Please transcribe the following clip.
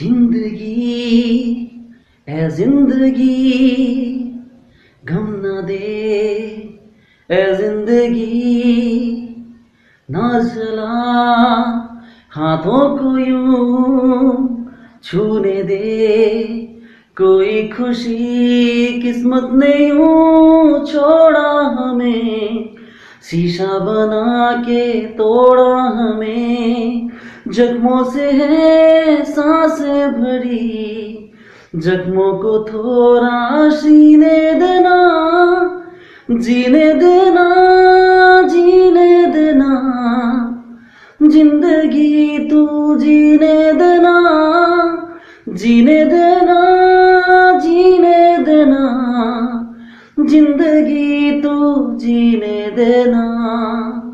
ज़िंदगी ए ज़िंदगी, गम न दे। ए ज़िंदगी, ना चला हाथों को यूँ छूने दे। कोई खुशी किस्मत ने यूँ छोड़ा हमें। शीशा बना के तोड़ा हमें। जख्मों से है, साँसें भरी। जख्मों को थोड़ा सीने देना, जीने देना जीने देना। ज़िंदगी तू जीने देना जीने देना जीने देना। ज़िंदगी तू जीने देना।